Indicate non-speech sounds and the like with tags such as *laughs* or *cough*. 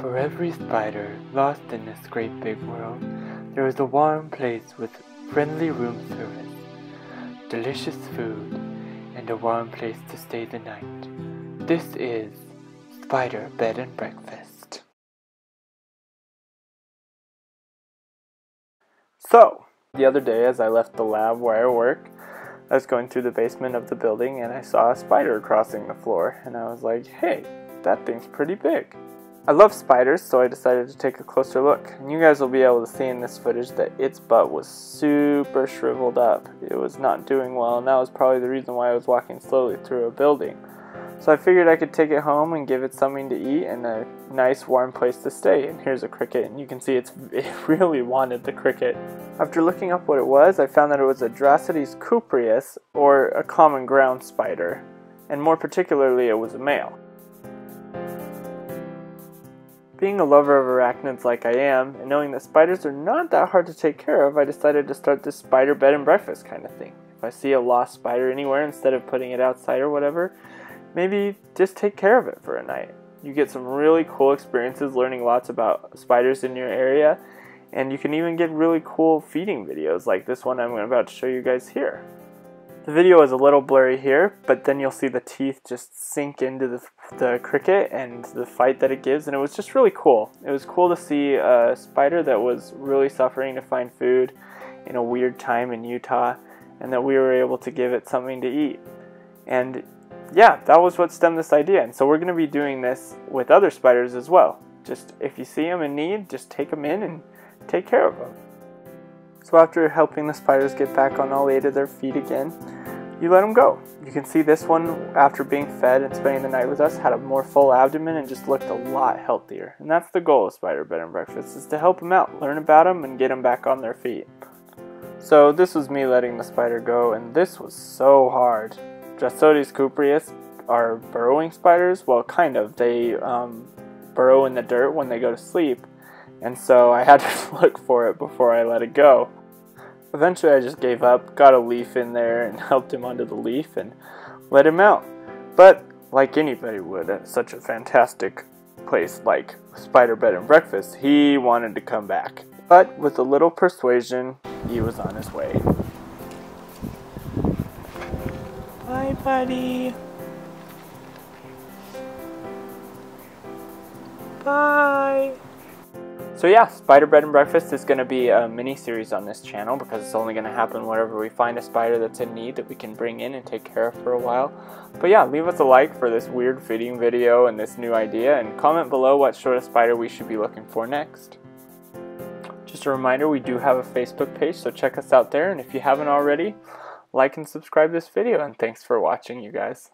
For every spider lost in this great big world, there is a warm place with friendly room service, delicious food, and a warm place to stay the night. This is Spider Bed and Breakfast. So, the other day as I left the lab where I work, I was going through the basement of the building and I saw a spider crossing the floor, and I was like, hey, that thing's pretty big. I love spiders, so I decided to take a closer look. And you guys will be able to see in this footage that its butt was super shriveled up. It was not doing well, and that was probably the reason why I was walking slowly through a building. So I figured I could take it home and give it something to eat and a nice warm place to stay. And here's a cricket, and you can see it's, *laughs* it really wanted the cricket. After looking up what it was, I found that it was a Drassodes cupreus, or a common ground spider. And more particularly, it was a male. Being a lover of arachnids like I am, and knowing that spiders are not that hard to take care of, I decided to start this spider bed and breakfast kind of thing. If I see a lost spider anywhere, instead of putting it outside or whatever, maybe just take care of it for a night. You get some really cool experiences learning lots about spiders in your area, and you can even get really cool feeding videos like this one I'm about to show you guys here. The video is a little blurry here, but then you'll see the teeth just sink into the, the cricket and the fight that it gives, and it was just really cool. It was cool to see a spider that was really suffering to find food in a weird time in Utah, and that we were able to give it something to eat. And yeah, that was what stemmed this idea, and so we're going to be doing this with other spiders as well. Just if you see them in need, just take them in and take care of them. So after helping the spiders get back on all eight of their feet again, you let them go. You can see this one, after being fed and spending the night with us, had a more full abdomen and just looked a lot healthier. And that's the goal of Spider Bed and Breakfast, is to help them out, learn about them, and get them back on their feet. So this was me letting the spider go, and this was so hard. Drassodes cupreus are burrowing spiders. Well, kind of. They um, burrow in the dirt when they go to sleep, and so I had to *laughs* look for it before I let it go. Eventually, I just gave up, got a leaf in there, and *laughs* helped him onto the leaf and let him out. But, like anybody would at such a fantastic place like Spider Bed and Breakfast, he wanted to come back. But with a little persuasion, he was on his way. Bye, buddy. Bye. So yeah, Spider Bread and Breakfast is going to be a mini series on this channel because it's only going to happen whenever we find a spider that's in need that we can bring in and take care of for a while. But yeah, leave us a like for this weird feeding video and this new idea and comment below what sort of spider we should be looking for next. Just a reminder, we do have a Facebook page, so check us out there and if you haven't already, like and subscribe this video and thanks for watching you guys.